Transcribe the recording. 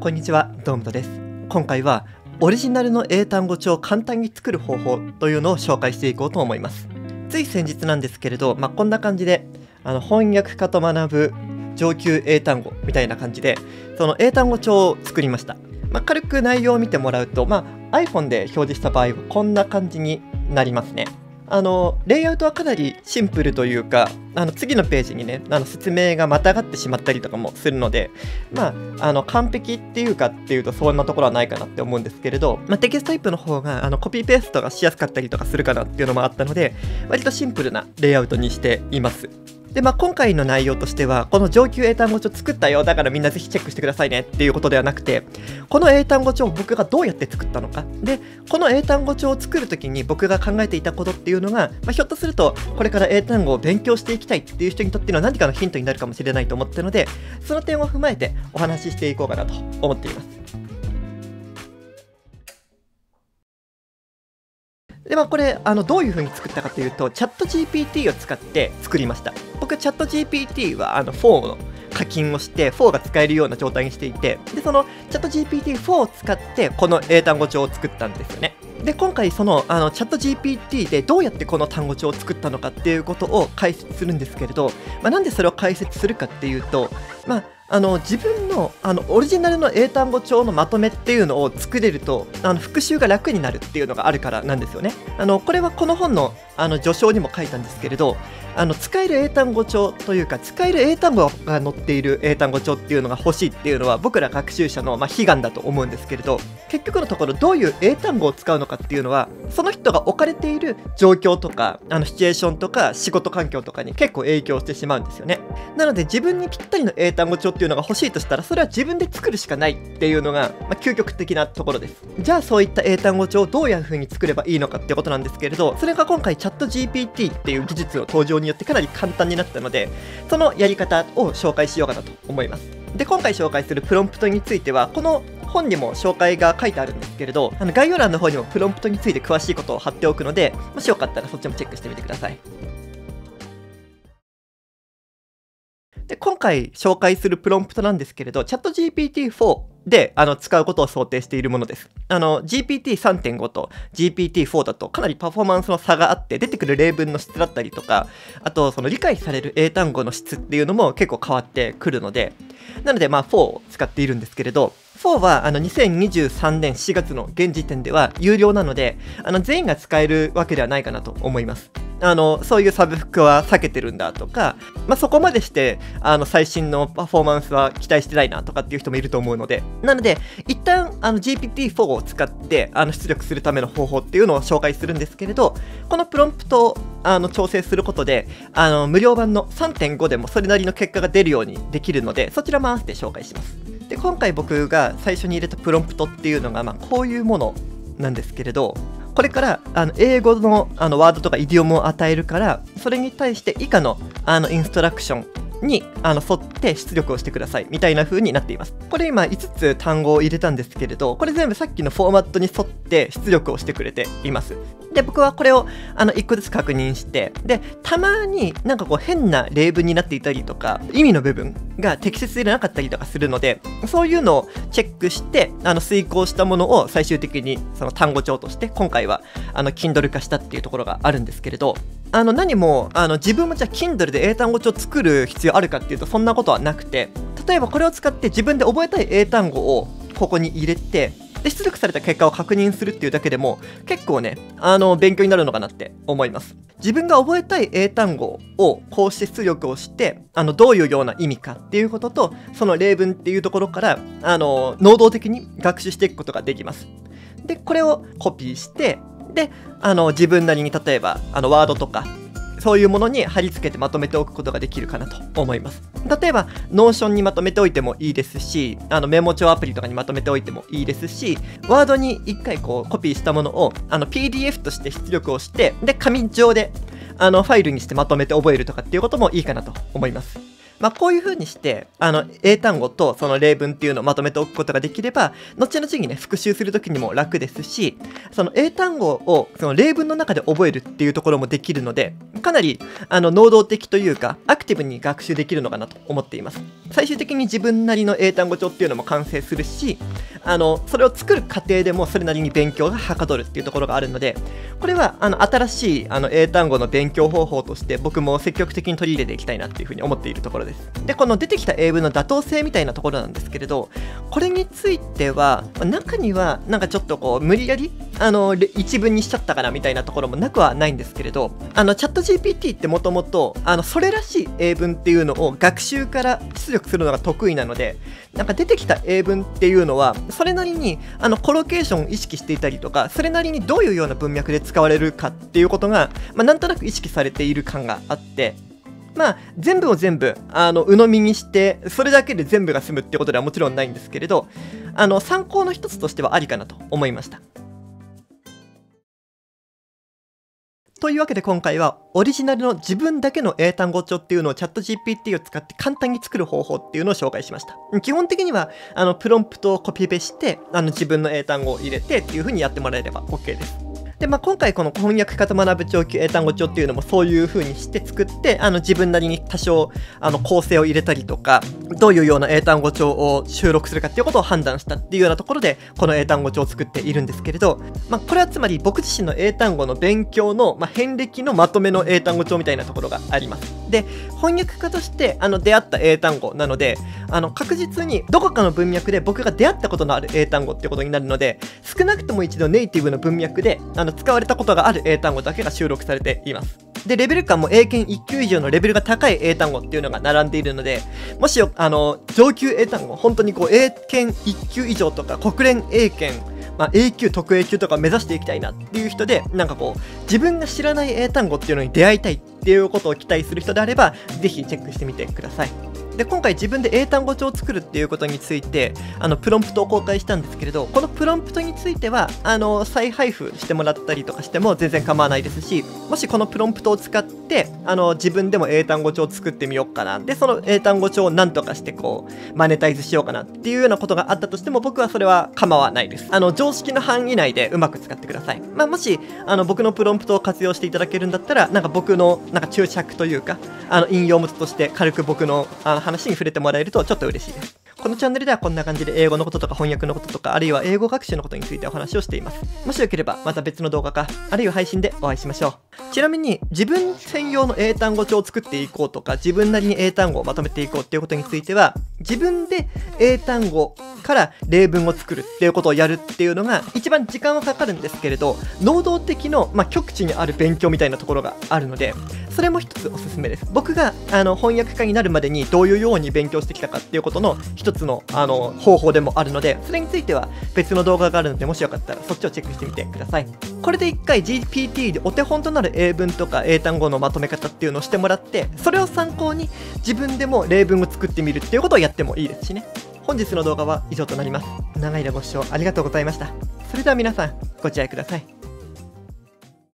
こんにちは、どうもとです。今回はオリジナルの英単語帳を簡単に作る方法というのを紹介していこうと思います。つい先日なんですけれど、まあ、こんな感じであの翻訳家と学ぶ上級英単語みたいな感じでその英単語帳を作りました。まあ、軽く内容を見てもらうと、まあ、iPhone で表示した場合はこんな感じになりますね。あのレイアウトはかなりシンプルというかあの次のページにねあの説明がまたがってしまったりとかもするのでまああの完璧っていうかっていうとそんなところはないかなって思うんですけれど、まあ、テキストタイプの方があのコピーペーストがしやすかったりとかするかなっていうのもあったので割とシンプルなレイアウトにしています。で、まあ、今回の内容としては、この上級英単語帳作ったよ、だからみんなぜひチェックしてくださいねっていうことではなくて、この英単語帳を僕がどうやって作ったのか、で、この英単語帳を作るときに僕が考えていたことっていうのが、まあ、ひょっとすると、これから英単語を勉強していきたいっていう人にとっての何かのヒントになるかもしれないと思ったので、その点を踏まえてお話ししていこうかなと思っています。で、まあ、これ、あの、どういう風に作ったかというと、チャット GPT を使って作りました。僕、チャット GPT は、あの、4の課金をして、4が使えるような状態にしていて、で、その、チャット GPT4 を使って、この英単語帳を作ったんですよね。で、今回、その、あの、チャット GPT でどうやってこの単語帳を作ったのかっていうことを解説するんですけれど、まあ、なんでそれを解説するかっていうと、まあ、あの自分のあのオリジナルの英単語帳のまとめっていうのを作れるとあの復習が楽になるっていうのがあるからなんですよね。あのこれはこの本のあの序章にも書いたんですけれどあの使える英単語帳というか使える英単語が載っている英単語帳っていうのが欲しいっていうのは僕ら学習者の、ま、悲願だと思うんですけれど結局のところどういう英単語を使うのかっていうのはその人が置かれている状況とかあのシチュエーションとか仕事環境とかに結構影響してしまうんですよね。なので自分にぴったりの英単語帳っていうのが欲しいとしたらそれは自分で作るしかないっていうのが、ま、究極的なところです。じゃあそういった英単語帳をどういう風に作ればいいのかってことなんですけれどそれが今回チャット GPT っていう技術の登場によってかなり簡単になったのでそのやり方を紹介しようかなと思います。で今回紹介するプロンプトについてはこの本にも紹介が書いてあるんですけれどあの概要欄の方にもプロンプトについて詳しいことを貼っておくのでもしよかったらそっちもチェックしてみてください。今回紹介するプロンプトなんですけれどチャット GPT-4 であの使うことを想定しているものです。GPT3.5 と GPT4 だとかなりパフォーマンスの差があって出てくる例文の質だったりとかあとその理解される英単語の質っていうのも結構変わってくるのでなのでまあ4を使っているんですけれど4はあの2023年4月の現時点では有料なのであの全員が使えるわけではないかなと思います。あのそういうサブスクは避けてるんだとか、まあ、そこまでしてあの最新のパフォーマンスは期待してないなとかっていう人もいると思うので。なので一旦あの GPT-4 を使ってあの出力するための方法っていうのを紹介するんですけれどこのプロンプトをあの調整することであの無料版の3.5でもそれなりの結果が出るようにできるのでそちらも合わせて紹介します。で今回僕が最初に入れたプロンプトっていうのが、まあ、こういうものなんですけれどこれからあの英語のあのワードとかイディオムを与えるからそれに対して以下のあのインストラクションにあの沿って出力をしてくださいみたいな風になっています。これ今5つ単語を入れたんですけれど、これ全部さっきのフォーマットに沿って出力をしてくれています。で、僕はこれをあの1個ずつ確認して、で、たまになんかこう変な例文になっていたりとか、意味の部分が適切でなかったりとかするので、そういうのをチェックして、あの遂行したものを最終的にその単語帳として、今回はあの Kindle 化したっていうところがあるんですけれど、あの何もあの自分もじゃあ Kindle で英単語帳を作る必要あるかっていうとそんなことはなくて例えばこれを使って自分で覚えたい英単語をここに入れてで出力された結果を確認するっていうだけでも結構ねあの勉強になるのかなって思います。自分が覚えたい英単語をこうして出力をしてあのどういうような意味かっていうこととその例文っていうところからあの能動的に学習していくことができます。でこれをコピーしてであの自分なりに例えばあのワードとかそういうものに貼り付けてまとめておくことができるかなと思います。例えば、 Notion にまとめておいてもいいですし、あのメモ帳アプリとかにまとめておいてもいいですし、 Word に1回こうコピーしたものをあの PDF として出力をして、で、紙上であのファイルにしてまとめて覚えるとかっていうこともいいかなと思います。まあ、こういう風にしてあの英単語とその例文っていうのをまとめておくことができれば後々にね復習する時にも楽ですしその英単語をその例文の中で覚えるっていうところもできるのでかなりあの能動的というかアクティブに学習できるのかなと思っています。最終的に自分なりの英単語帳っていうのも完成するしあのそれを作る過程でもそれなりに勉強がはかどるっていうところがあるのでこれはあの新しいあの英単語の勉強方法として僕も積極的に取り入れていきたいなっていうふうに思っているところです。でこの出てきた英文の妥当性みたいなところなんですけれどこれについては中にはなんかちょっとこう無理やりあの一文にしちゃったかなみたいなところもなくはないんですけれどあのチャット GPT ってもともとそれらしい英文っていうのを学習から出力するのが得意なのでなんか出てきた英文っていうのはそれなりにあのコロケーションを意識していたりとかそれなりにどういうような文脈で使われるかっていうことが、まあ、なんとなく意識されている感があってまあ、全部を全部、あの、鵜呑みにして、それだけで全部が済むってことではもちろんないんですけれど、あの、参考の一つとしてはありかなと思いました。というわけで今回はオリジナルの自分だけの英単語帳っていうのをチャット GPT を使って簡単に作る方法っていうのを紹介しました。基本的にはあのプロンプトをコピペしてあの自分の英単語を入れてっていう風にやってもらえれば OK です。で、まあ、今回この翻訳方学ぶ長級英単語帳っていうのもそういう風にして作ってあの自分なりに多少あの構成を入れたりとかどういうような英単語帳を収録するかっていうことを判断したっていうようなところでこの英単語帳を作っているんですけれど、まあ、これはつまり僕自身の英単語の勉強の、まあ、遍歴のまとめの英単語帳みたいなところがあります。で翻訳家としてあの出会った英単語なのであの確実にどこかの文脈で僕が出会ったことのある英単語ってことになるので少なくとも一度ネイティブの文脈であの使われたことがある英単語だけが収録されています。で、レベル感も英検1級以上のレベルが高い英単語っていうのが並んでいるので、もしよ、あの、上級英単語、本当にこう、英検1級以上とか、国連英検、まあ、A 級、特 A 級とか目指していきたいなっていう人で、なんかこう、自分が知らない英単語っていうのに出会いたいっていうことを期待する人であれば、ぜひチェックしてみてください。で今回自分で英単語帳を作るっていうことについてあのプロンプトを公開したんですけれどこのプロンプトについてはあの再配布してもらったりとかしても全然構わないですしもしこのプロンプトを使ってあの自分でも英単語帳を作ってみようかな。でその英単語帳を何とかしてこうマネタイズしようかなっていうようなことがあったとしても僕はそれは構わないです。あの常識の範囲内でうまく使ってください、まあ、もしあの僕のプロンプトを活用していただけるんだったらなんか僕のなんか注釈というかあの引用物として軽く僕のあの話に触れてもらえるとちょっと嬉しいです。このチャンネルではこんな感じで英語のこととか翻訳のこととか、あるいは英語学習のことについてお話をしています。もしよければまた別の動画か、あるいは配信でお会いしましょう。ちなみに自分専用の英単語帳を作っていこうとか、自分なりに英単語をまとめていこうっていうことについては、自分で英単語から例文を作るっていうことをやるっていうのが一番時間はかかるんですけれど能動的の、まあ、極地にある勉強みたいなところがあるのでそれも一つおすすめです。僕があの翻訳家になるまでにどういうように勉強してきたかっていうことの一つのあの方法でもあるのでそれについては別の動画があるのでもしよかったらそっちをチェックしてみてください。これで1回 GPT でお手本となる英文とか英単語のまとめ方っていうのをしてもらってそれを参考に自分でも例文を作ってみるっていうことをやってもいいですしね。本日の動画は以上となります。長い間ご視聴ありがとうございました。それでは皆さんご自愛ください。